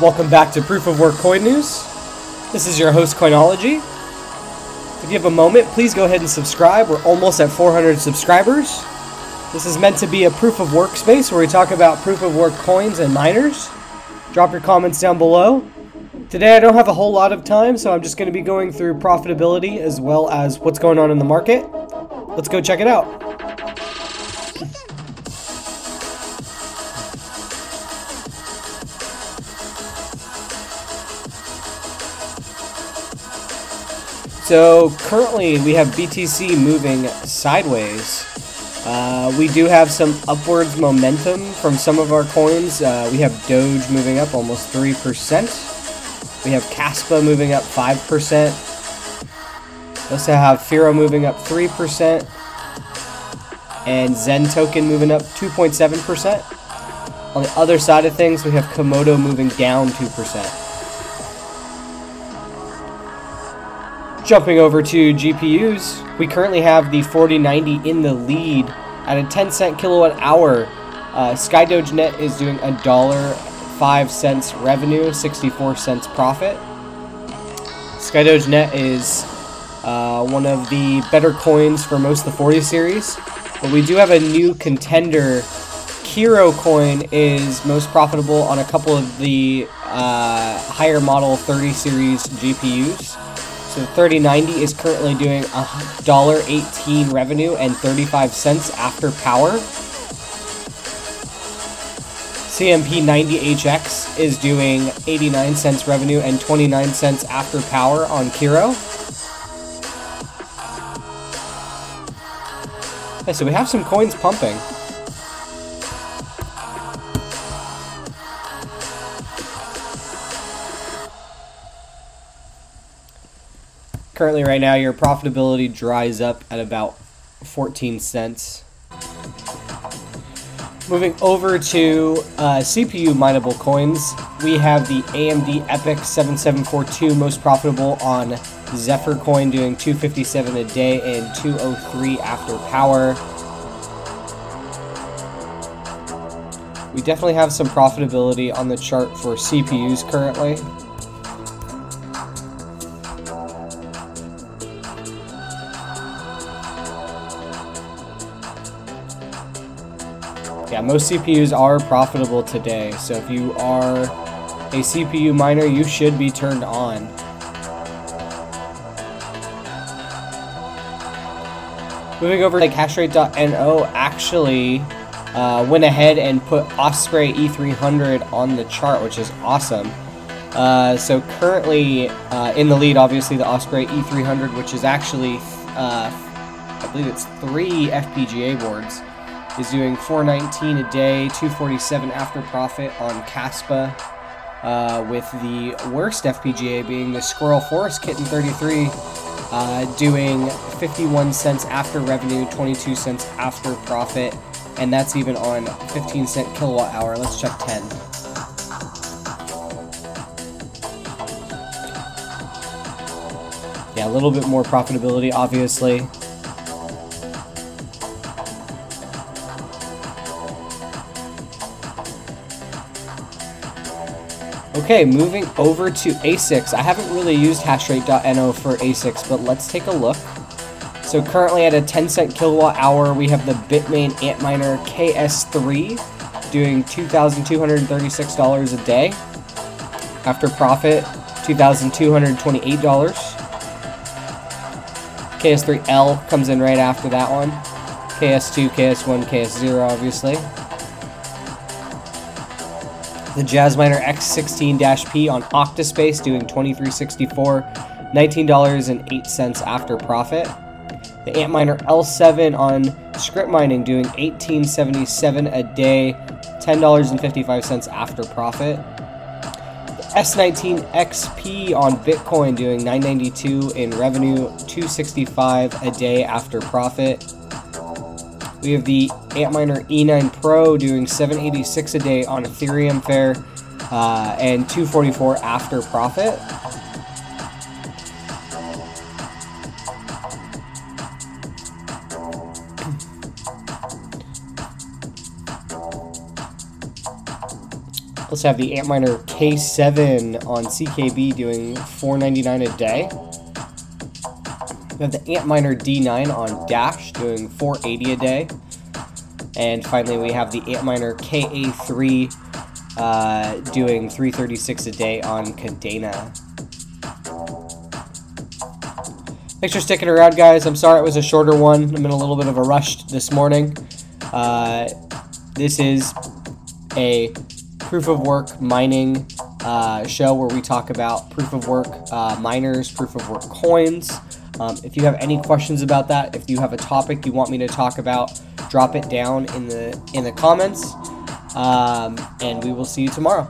Welcome back to Proof of Work Coin News. This is your host, Coinology. If you have a moment, please go ahead and subscribe. We're almost at 400 subscribers. This is meant to be a proof of work space where we talk about proof of work coins and miners. Drop your comments down below. Today I don't have a whole lot of time, so I'm just going to be going through profitability as well as what's going on in the market. Let's go check it out. So currently we have BTC moving sideways. Uh, we do have some upwards momentum from some of our coins. Uh, we have Doge moving up almost 3%. We have Kaspa moving up 5%. We also have Firo moving up 3%. And Zen Token moving up 2.7%. On the other side of things, we have Komodo moving down 2%. Jumping over to GPUs, we currently have the 4090 in the lead at a 10 cent kilowatt hour. Uh, SkyDogeNet is doing a dollar five cents revenue, 64 cents profit. SkyDogeNet is uh, one of the better coins for most of the 40 series, but we do have a new contender. Kiiro coin is most profitable on a couple of the uh, higher model 30 series GPUs. So 3090 is currently doing $1.18 revenue and 35 cents after power. CMP 90HX is doing 89 cents revenue and 29 cents after power on Kiiro. Okay, so we have some coins pumping. Currently, right now, your profitability dries up at about 14 cents. Moving over to uh, CPU mineable coins, we have the AMD EPYC 7742 most profitable on Zephyr coin doing 257 a day and 203 after power. We definitely have some profitability on the chart for CPUs currently. Yeah, most CPUs are profitable today, so if you are a CPU miner, you should be turned on. Moving over to hashrate.no actually uh, went ahead and put Osprey E300 on the chart, which is awesome. Uh, so currently uh, in the lead, obviously, the Osprey E300, which is actually, uh, I believe it's three FPGA boards is doing 419 a day, 247 after profit on Kaspa, uh, with the worst FPGA being the Squirrel Forest Kitten 33, uh, doing 51 cents after revenue, 22 cents after profit, and that's even on 15 cent kilowatt hour. Let's check 10. Yeah, a little bit more profitability, obviously. Okay, moving over to ASICs. I haven't really used hashrate.no for ASICs, but let's take a look. So currently at a 10 cent kilowatt hour, we have the Bitmain Antminer KS3 doing $2,236 a day. After profit, $2,228. KS3L comes in right after that one. KS2, KS1, KS0 obviously the Jasminer X16-P on Octaspace doing 2364 $19.08 after profit. The Antminer L7 on Scrypt mining doing 1877 a day, $10.55 after profit. The S19 XP on Bitcoin doing 992 in revenue, 265 a day after profit. We have the Antminer E9 Pro doing 786 a day on Ethereum Fair uh, and 244 after profit. Let's have the Antminer K7 on CKB doing 4.99 a day. We have the Antminer D9 on Dash doing 480 a day. And finally, we have the Antminer KA3 uh, doing 336 a day on Kadena. Thanks for sticking around, guys. I'm sorry it was a shorter one. I'm in a little bit of a rush this morning. Uh, this is a proof of work mining uh, show where we talk about proof of work uh, miners, proof of work coins. Um, if you have any questions about that, if you have a topic you want me to talk about, drop it down in the in the comments, um, and we will see you tomorrow.